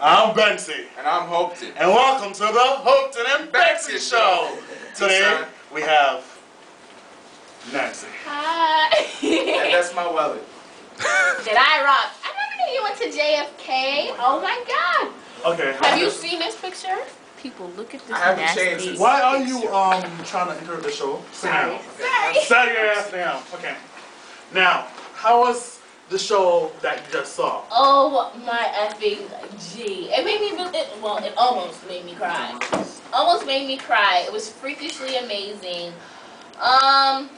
I'm Bency. And I'm Hopeton. And welcome to the Hopeton and Bency Bency Show. Show. Today we have Nancy. Hi. And that's my wallet. Did I rock? I never knew you went to JFK. Oh my god. Okay. Have you seen this picture? People, look at this I haven't nasty. changed since- Why are you um trying to enter the show? Sit Sorry. down. Sorry. Sit your ass down. Okay. Now, how was the show that you just saw? Oh my effing G. It made me, it, well, it almost made me cry. Almost made me cry. It was freakishly amazing. Um,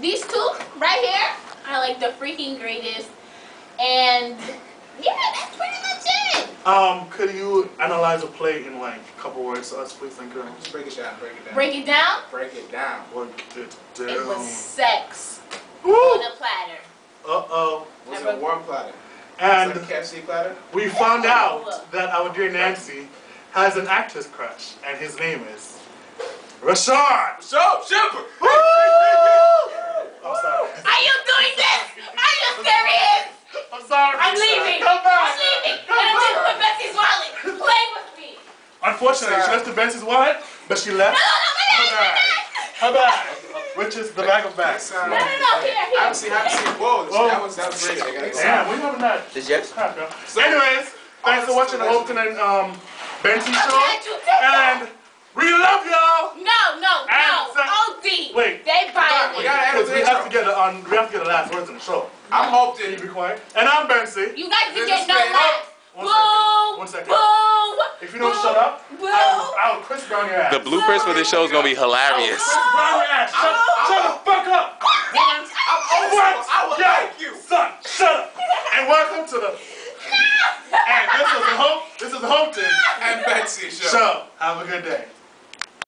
these two right here are like the freaking greatest. And yeah, that's pretty much it. Um, could you analyze a play in like a couple words to us, please? Thank you. Just break it down, break it down. Break it down. Break it down. Break it down. It was sex Woo! on a platter. Uh oh. Was it a warm platter? And Was it a KFC platter? we found out that our dear Nancy has an actress crush, and his name is Rashard. So, Shipper! I'm sorry. Are you doing this? Are you serious? I'm sorry. I'm leaving. Come I'm back. leaving. And I'm leaving with Bency's wallet. Play with me. Unfortunately, she left the Benson's wallet, but she left No, no, no, her my bag, bag. Her bag, which is the bag of bags. No, no, no, here, here. I haven't seen, I haven't seen, whoa, Whoa. that was, that was great. I gotta go. Damn, we haven't had This yes? crap. So anyways, thanks for watching the Hopeton and um, Benson show. glad you did that. And we love y'all. No, no, no. And so- OD. Wait. They We violate. gotta Because we have to get the um, we have to get the last words in the show. I'm Can you Hopeton. be quiet? And I'm Bency. You guys This can get is no straight laughs. One Boo. second. One second. Boo. If you don't shut up, Boo. I'll, I'll Chris Brown your ass. The bloopers for this show is gonna be hilarious. Chris Brown your ass. Shut, shut the fuck up. I'm old What? I will Yo, like you. son, shut up. And welcome to the. And this is the Hope. This is the Hopeton And Bency show. show. Have a good day.